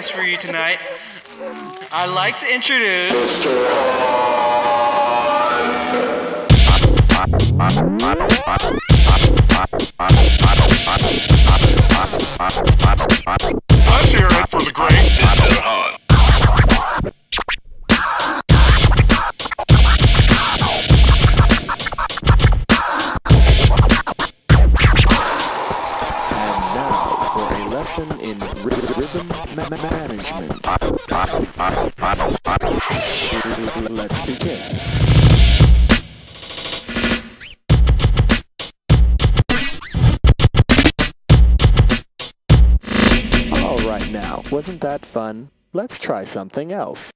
guest for you tonight. I'd like to introduce. Wasn't that fun? Let's try something else.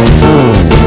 Oh.